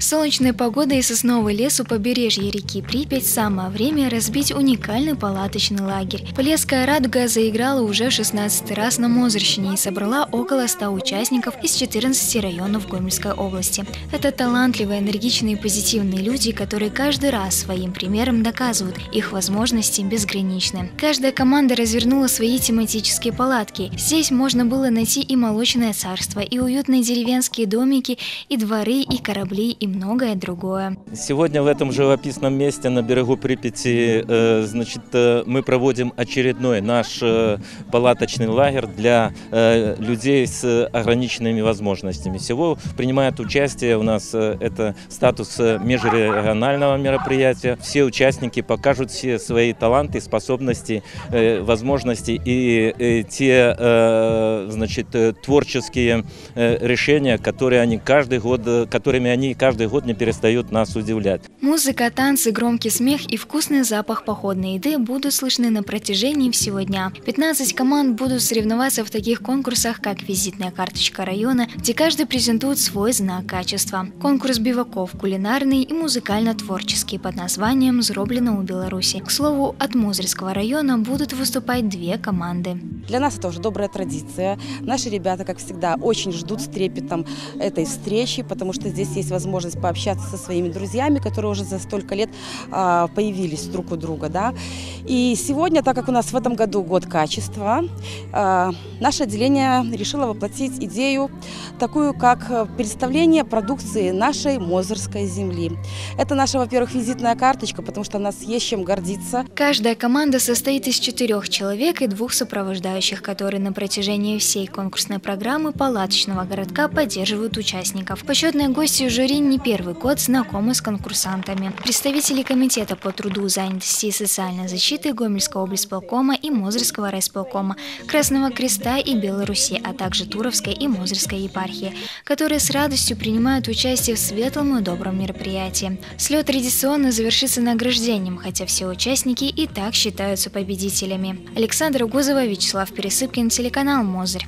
Солнечная погода и сосновый лес у побережья реки Припять – самое время разбить уникальный палаточный лагерь. Полесская радуга заиграла уже в 16 раз на Мозырщине и собрала около 100 участников из 14 районов Гомельской области. Это талантливые, энергичные и позитивные люди, которые каждый раз своим примером доказывают, их возможности безграничны. Каждая команда развернула свои тематические палатки. Здесь можно было найти и молочное царство, и уютные деревенские домики, и дворы, и корабли, и многое другое. Сегодня в этом живописном месте на берегу Припяти э, значит, э, мы проводим очередной наш э, палаточный лагерь для людей с ограниченными возможностями. Всего принимает участие у нас это статус межрегионального мероприятия. Все участники покажут все свои таланты, способности, возможности и те значит, творческие решения, которые они каждый год, которыми они каждый каждый год не перестают нас удивлять. Музыка, танцы, громкий смех и вкусный запах походной еды будут слышны на протяжении всего дня. 15 команд будут соревноваться в таких конкурсах, как визитная карточка района, где каждый презентует свой знак качества. Конкурс биваков кулинарный и музыкально-творческий под названием «Зроблено у Беларуси». К слову, от Мозырского района будут выступать две команды. Для нас это уже добрая традиция. Наши ребята, как всегда, очень ждут с трепетом этой встречи, потому что здесь есть возможность возможность пообщаться со своими друзьями, которые уже за столько лет а, появились друг у друга. Да? И сегодня, так как у нас в этом году год качества, а, наше отделение решило воплотить идею такую, как представление продукции нашей Мозырской земли. Это наша, во-первых, визитная карточка, потому что нас есть чем гордиться. Каждая команда состоит из четырех человек и двух сопровождающих, которые на протяжении всей конкурсной программы палаточного городка поддерживают участников. Почетные гости жюри не первый год знакомы с конкурсантами. Представители Комитета по труду, занятости и социальной защиты Гомельского облсполкома и Мозырского райсполкома, Красного Креста и Беларуси, а также Туровской и Мозырской епархии, которые с радостью принимают участие в светлом и добром мероприятии. Слет традиционно завершится награждением, хотя все участники и так считаются победителями. Александра Гузова, Вячеслав Пересыпкин, телеканал Мозырь.